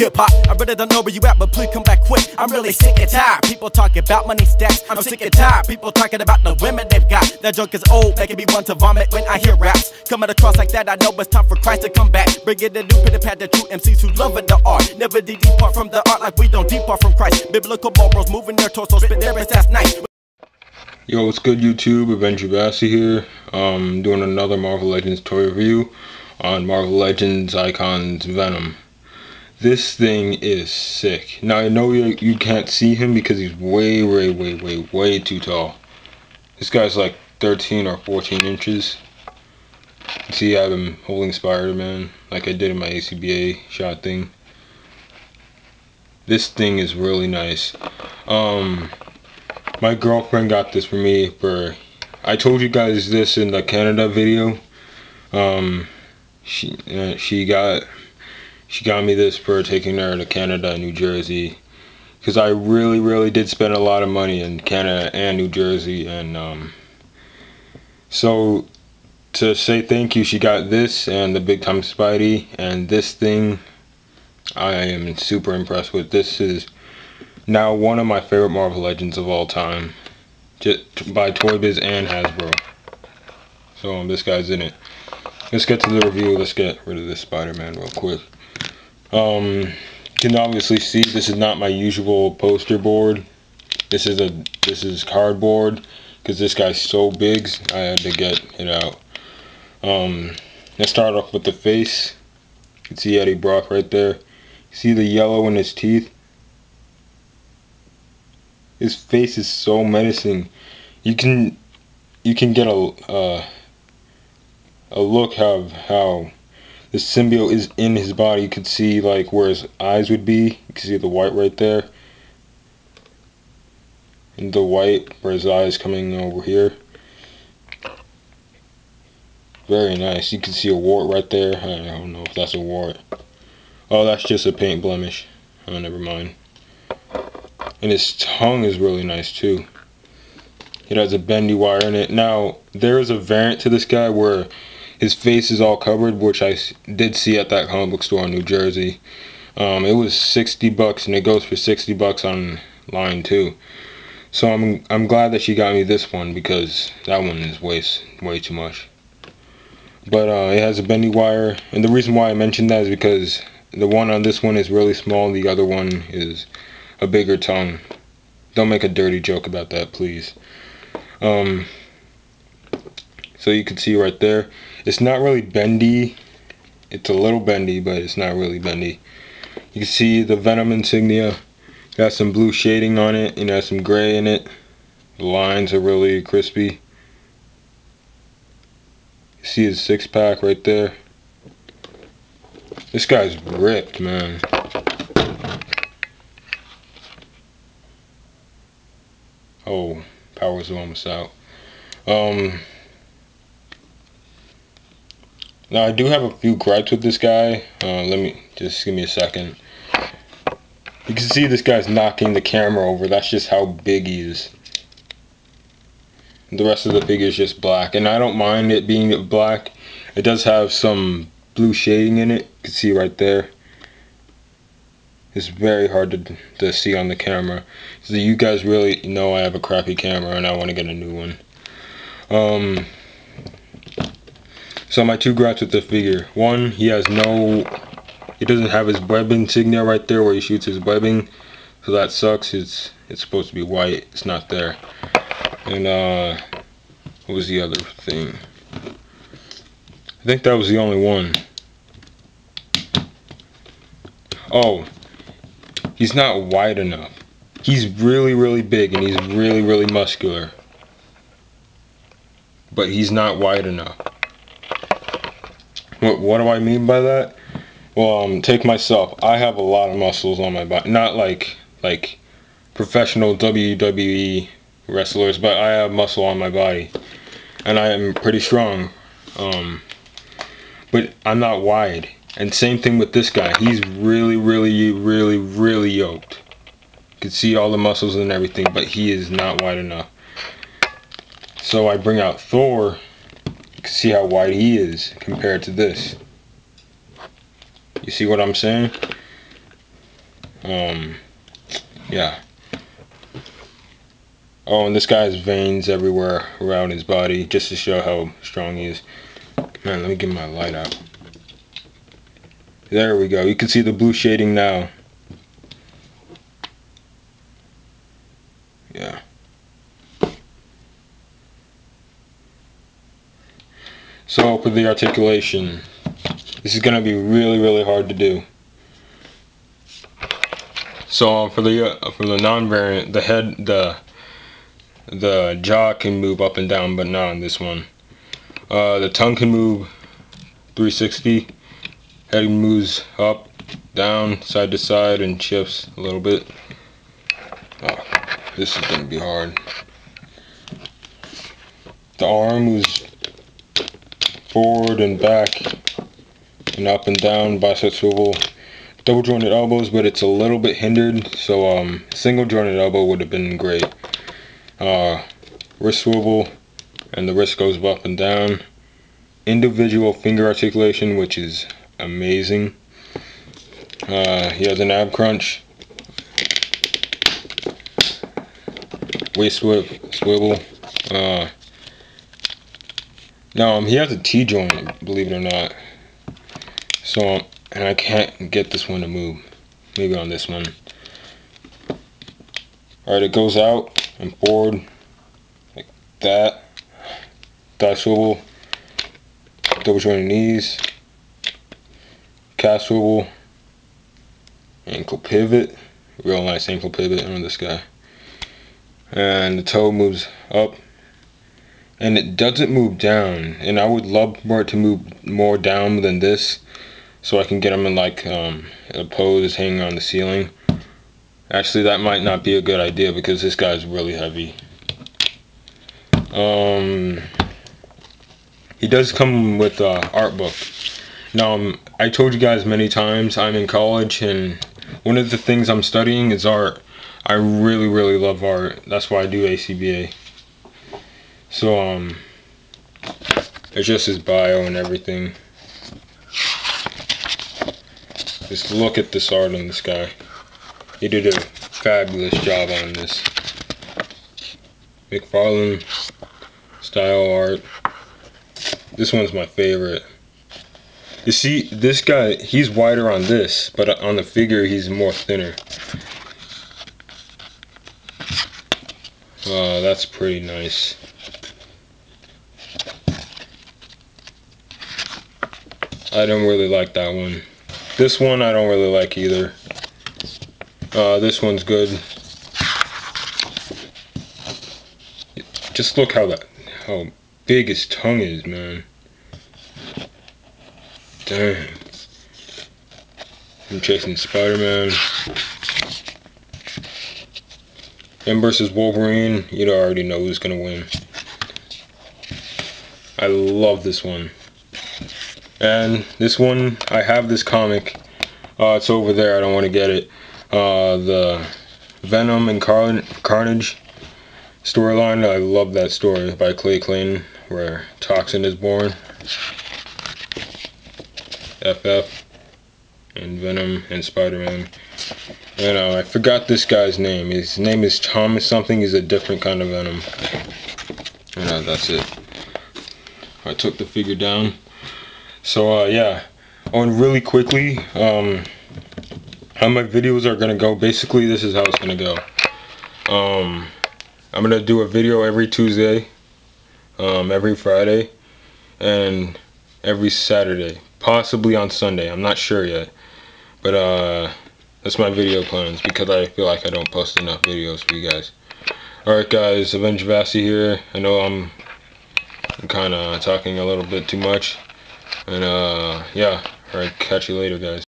hip hop. I really don't know where you at, but please come back quick. I'm really sick and tired. People talking about money stacks. I'm sick and tired. People talking about the women they've got. That joke is old, making me want to vomit when I hear raps. Coming across like that, I know it's time for Christ to come back. Bringing the new pit pad, the true MCs who love the art. Never depart from the art like we don't depart from Christ. Biblical morals moving their torso, spit their ass night. Yo, what's good YouTube? Avenger Vastey here. Um, doing another Marvel Legends toy review on Marvel Legends Icons Venom. This thing is sick. Now I know you, you can't see him because he's way, way, way, way, way too tall. This guy's like 13 or 14 inches. See, I have him holding Spider-Man like I did in my ACBA shot thing. This thing is really nice. Um, my girlfriend got this for me for I told you guys this in the Canada video um she uh, she got she got me this for taking her to Canada and New Jersey because I really really did spend a lot of money in Canada and New Jersey and um so to say thank you she got this and the big time Spidey and this thing I am super impressed with this is now one of my favorite Marvel Legends of all time. Just by Toy Biz and Hasbro. So um, this guy's in it. Let's get to the review. Let's get rid of this Spider-Man real quick. Um, you can obviously see this is not my usual poster board. This is a this is cardboard because this guy's so big. I had to get it out. Um, let's start off with the face. You can see Eddie Brock right there. See the yellow in his teeth? his face is so menacing. You can you can get a uh, a look of how the symbiote is in his body. You can see like where his eyes would be. You can see the white right there. And the white where his eyes coming over here. Very nice. You can see a wart right there. I don't know if that's a wart. Oh, that's just a paint blemish. Oh, never mind. And his tongue is really nice too. It has a bendy wire in it. Now, there is a variant to this guy where his face is all covered, which I did see at that comic book store in New Jersey. Um, it was 60 bucks and it goes for 60 bucks online too. So I'm I'm glad that she got me this one because that one is way way too much. But uh, it has a bendy wire, and the reason why I mentioned that is because the one on this one is really small, and the other one is a bigger tongue. Don't make a dirty joke about that, please. Um, so you can see right there, it's not really bendy. It's a little bendy, but it's not really bendy. You can see the Venom insignia. Got some blue shading on it, and has some gray in it. The lines are really crispy. You see his six pack right there. This guy's ripped, man. Oh, power's almost out. Um, now I do have a few gripes with this guy. Uh, let me just give me a second. You can see this guy's knocking the camera over. That's just how big he is. The rest of the figure is just black, and I don't mind it being black. It does have some blue shading in it. You can see right there. It's very hard to, to see on the camera. So you guys really know I have a crappy camera and I want to get a new one. Um, so my two gripes with the figure. One, he has no, he doesn't have his web insignia right there where he shoots his webbing. So that sucks. It's it's supposed to be white. It's not there. And uh, what was the other thing? I think that was the only one. Oh, he's not wide enough. He's really, really big and he's really, really muscular. But he's not wide enough. What, what do I mean by that? Well, um, take myself. I have a lot of muscles on my body. Not like, like professional WWE wrestlers, but I have muscle on my body. And I am pretty strong. Um, but I'm not wide. And same thing with this guy. He's really, really, really, really yoked. You can see all the muscles and everything, but he is not wide enough. So I bring out Thor. You can see how wide he is compared to this. You see what I'm saying? Um, yeah. Oh, and this guy has veins everywhere around his body, just to show how strong he is. Man, let me get my light out. There we go. You can see the blue shading now. Yeah. So for the articulation, this is going to be really, really hard to do. So for the uh, for the non-variant, the head, the the jaw can move up and down, but not on this one. Uh, the tongue can move 360. Head moves up, down, side to side, and shifts a little bit. Oh, this is gonna be hard. The arm moves forward and back, and up and down, bicep swivel double jointed elbows, but it's a little bit hindered. So um, single jointed elbow would have been great. Uh, wrist swivel, and the wrist goes up and down. Individual finger articulation, which is amazing. Uh, he has an ab crunch. Waist swivel. Uh, no, um, he has a T joint, believe it or not. So, and I can't get this one to move. Maybe on this one. Alright, it goes out and forward like that. Thigh swivel. Double jointed knees. Calf swivel. Ankle pivot. Real nice ankle pivot on this guy. And the toe moves up. And it doesn't move down. And I would love for it to move more down than this so I can get them in like um, a pose hanging on the ceiling. Actually, that might not be a good idea because this guy's really heavy. Um, he does come with a art book. Now, um, I told you guys many times I'm in college and one of the things I'm studying is art. I really, really love art. That's why I do ACBA. So, um, it's just his bio and everything. Just look at this art on this guy. He did a fabulous job on this. McFarlane style art. This one's my favorite. You see, this guy, he's wider on this, but on the figure, he's more thinner. Oh, that's pretty nice. I don't really like that one. This one I don't really like either. Uh, this one's good. Just look how that how big his tongue is, man. Dang. I'm chasing Spider-Man. Him versus Wolverine, you already know who's gonna win. I love this one. And this one, I have this comic. Uh, it's over there. I don't want to get it. Uh, the Venom and Car Carnage storyline. I love that story by Clay Clayton, where Toxin is born. FF and Venom and Spider-Man. And uh, I forgot this guy's name. His name is Thomas something. He's a different kind of Venom. And that's it. I took the figure down. So uh, yeah, and really quickly, um, how my videos are gonna go. Basically, this is how it's gonna go. Um, I'm gonna do a video every Tuesday, um, every Friday, and every Saturday, possibly on Sunday. I'm not sure yet, but uh, that's my video plans because I feel like I don't post enough videos for you guys. Alright guys, Avenge Vastey here. I know I'm kind of talking a little bit too much. And uh, yeah, alright, catch you later, guys.